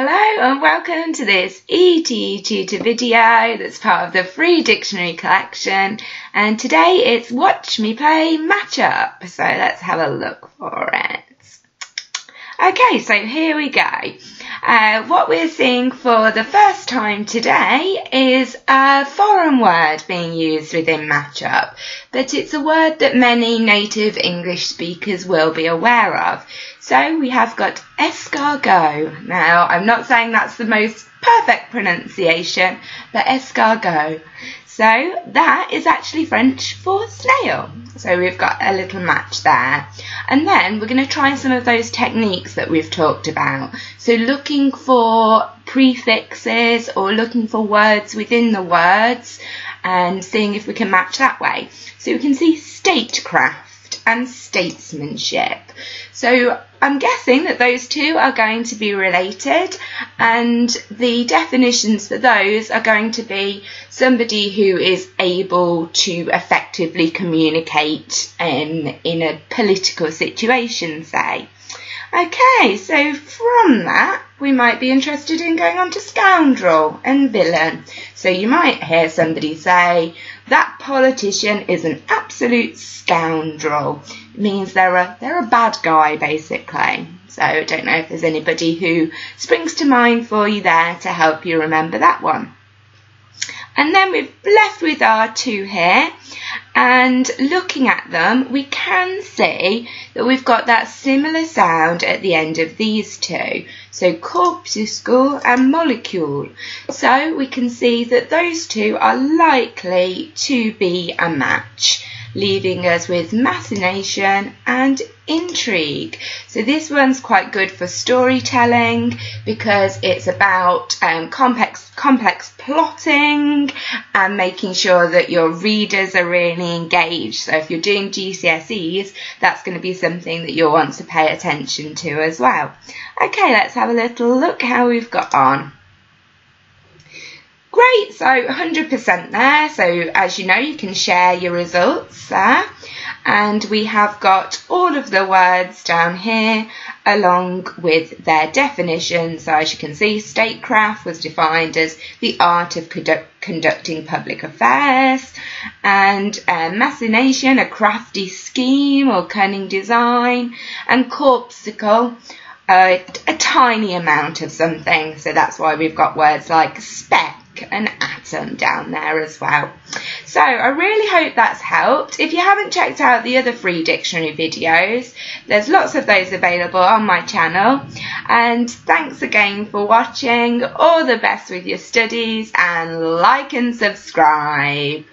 Hello and welcome to this ET Tutor video that's part of the free dictionary collection and today it's Watch Me Play Matchup so let's have a look for it. Okay so here we go. Uh, what we're seeing for the first time today is a foreign word being used within Matchup but it's a word that many native English speakers will be aware of. So we have got escargot. Now, I'm not saying that's the most perfect pronunciation, but escargot. So that is actually French for snail. So we've got a little match there. And then we're going to try some of those techniques that we've talked about. So looking for prefixes or looking for words within the words and seeing if we can match that way. So we can see statecraft and statesmanship. So I'm guessing that those two are going to be related and the definitions for those are going to be somebody who is able to effectively communicate um, in a political situation, say. Okay, so from that, we might be interested in going on to scoundrel and villain. So you might hear somebody say, that politician is an absolute scoundrel. It means they're a, they're a bad guy, basically. So I don't know if there's anybody who springs to mind for you there to help you remember that one. And then we've left with our two here and looking at them we can see that we've got that similar sound at the end of these two. So corpuscle and molecule. So we can see that those two are likely to be a match leaving us with machination and intrigue. So this one's quite good for storytelling because it's about um, complex complex plotting and making sure that your readers are really engaged. So if you're doing GCSEs, that's going to be something that you'll want to pay attention to as well. Okay, let's have a little look how we've got on. Great, so 100% there. So as you know, you can share your results there. And we have got all of the words down here along with their definition. So as you can see, statecraft was defined as the art of conducting public affairs and uh, machination, a crafty scheme or cunning design, and corpuscle, uh, a tiny amount of something. So that's why we've got words like speck an atom down there as well. So I really hope that's helped. If you haven't checked out the other free dictionary videos, there's lots of those available on my channel. And thanks again for watching. All the best with your studies and like and subscribe.